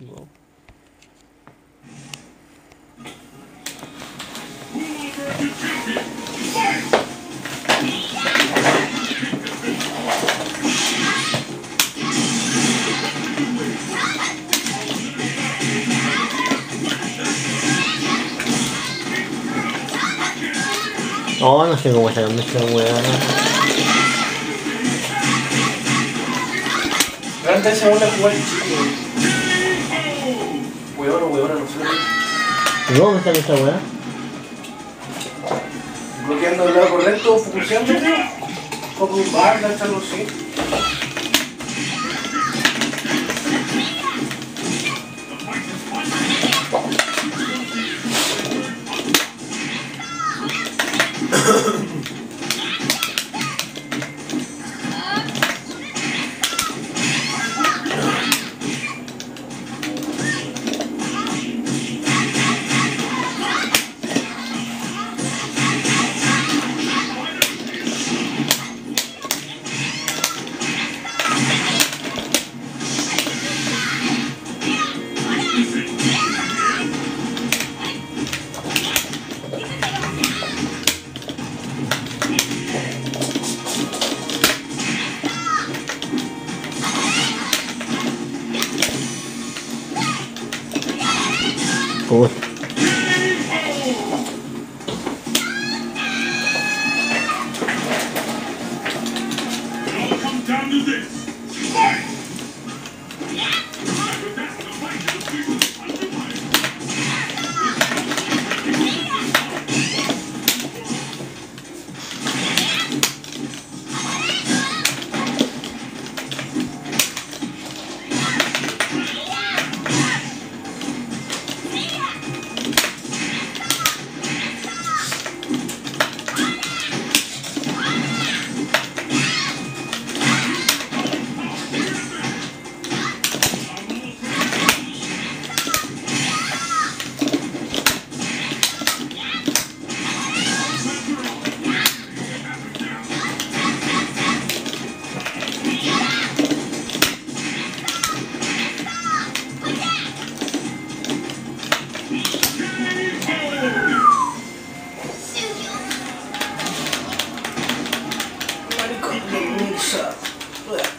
Wow. Oh, I'm not no sé cómo se llama esta weá. Grande ese onda jugar el huevón o Bloqueando el lado correcto, focuseando. Como un bar, no. boy. Come down to this. 是，对。